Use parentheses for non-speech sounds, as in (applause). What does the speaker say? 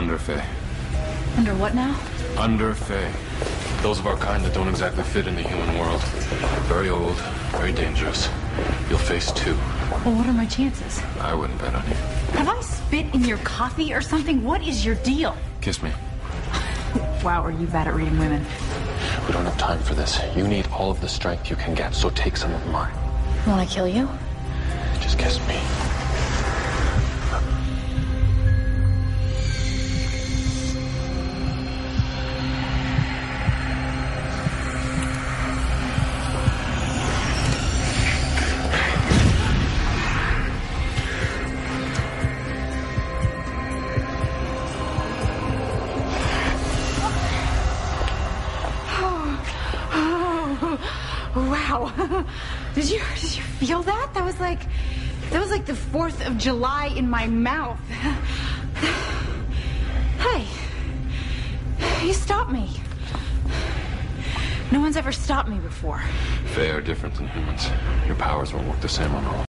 Underfae. Under what now? Underfae. Those of our kind that don't exactly fit in the human world. Very old, very dangerous. You'll face two. Well, what are my chances? I wouldn't bet on you. Have I spit in your coffee or something? What is your deal? Kiss me. (laughs) Wow, are you bad at reading women? We don't have time for this. You need all of the strength you can get, so take some of mine. Want to kill you? Just kiss me. Wow. (laughs) Did you did you feel that? That was like that was like the 4th of July in my mouth. (sighs) Hey. You stopped me. No one's ever stopped me before. Fae are different than humans. Your powers won't work the same on all.